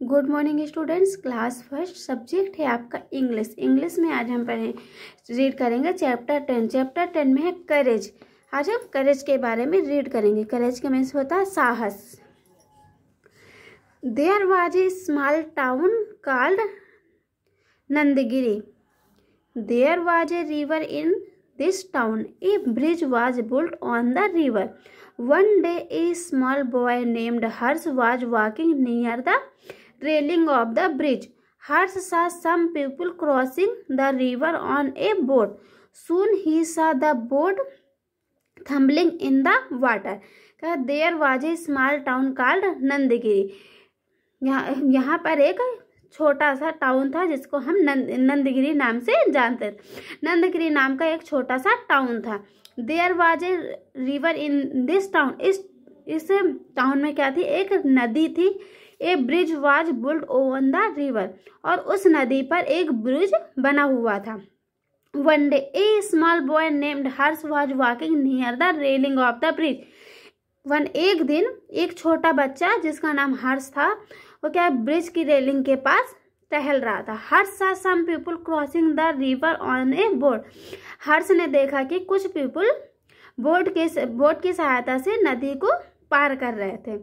Good morning students class first subject है आपका English English में आज हम पढ़ें रीड करेंगे चैप्टर टेन चैप्टर टेन में है करेज आज हम करेज के बारे में रीड करेंगे. करेज का मीन्स होता है साहस. There was a small town called Nandgiri there was a river in this town a bridge was built on the river one day a small boy named Harsh was walking near the railing of the bridge Harsh saw some people crossing the river on a boat soon he saw the boat tumbling in the water कह there was a small town called Nandgiri यहाँ पर एक छोटा सा town था जिसको हम नंद, नंदगिरी नाम से जानते थे नंदगिरी नाम का एक छोटा सा टाउन था। There was a river in this town इस इस टाउन में क्या थी? एक नदी थी। A bridge, was, built on the river और उस नदी पर एक ब्रिज बना हुआ था। One day a small boy named Harsh was walking near the railing of the bridge one एक दिन, एक छोटा बच्चा जिसका नाम हर्ष था, वो क्या ब्रिज की रेलिंग के पास टहल रहा था। Harsh saw some people crossing the river on a boat Harsh ने देखा कि कुछ पीपुल बोट के बोट की सहायता से नदी को पार कर रहे थे।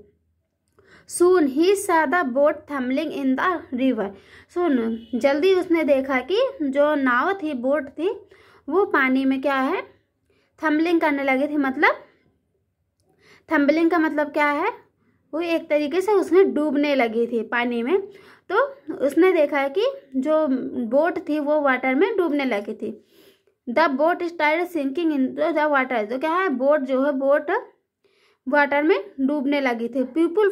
Soon he saw the boat tumbling in the river soon जल्दी उसने देखा कि जो नाव थी बोट थी, वो पानी में क्या है? थम्बलिंग करने लगी थी मतलब? थम्बलिंग का मतलब क्या है? वो एक तरीके से उसने डूबने लगी थी पानी में। तो उसने देखा कि जो बोट थी, वो वाटर में डूबने लगी थी। The boat start sinking in the water तो क्या है? बोट जो है बोट वाटर में डूबने लगी थी। People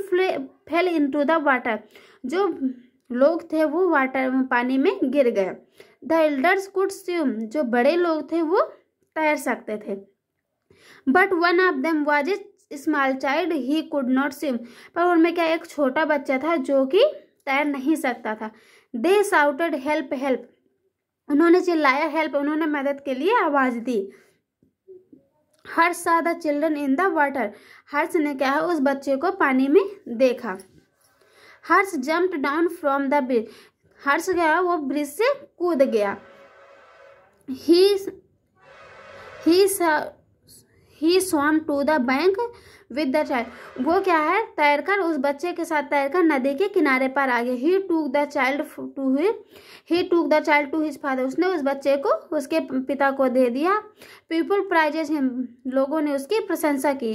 fell into the water जो लोग थे वो वाटर में, पानी में गिर गए। द एल्डर्स कुड स्विम जो बड़े लोग थे वो तैर सकते थे। But one of them was a small child he could not swim पर उनमें क्या एक छोटा बच्चा था जो कि तैर नहीं सकता था। दे साउटेड हेल्प हेल्प उन्होंने चिल्लाया हेल्प उन्होंने मदद के लिए आवाज़ दी। Harsh saw the children in the water. Harsh ने क्या है उस बच्चे को पानी में देखा। Harsh jump down from the bridge. Harsh गया वो ब्रिज से कूद गया। He he he swam to the bank with the child. वो क्या है? तैरकर उस बच्चे के साथ तैरकर नदी के किनारे पर आ गया he took the child to he took the child to his father उसने उस बच्चे को, उसके पिता को दे दिया। पीपल प्राइजेस लोगों ने उसकी प्रशंसा की।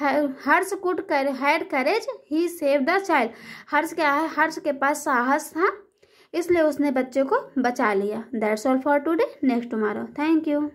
हर्ष कुड कर, had courage he saved the child Harsh क्या है? हर्ष के पास साहस था, इसलिए उसने बच्चे को बचा लिया। That's all for today next tomorrow thank you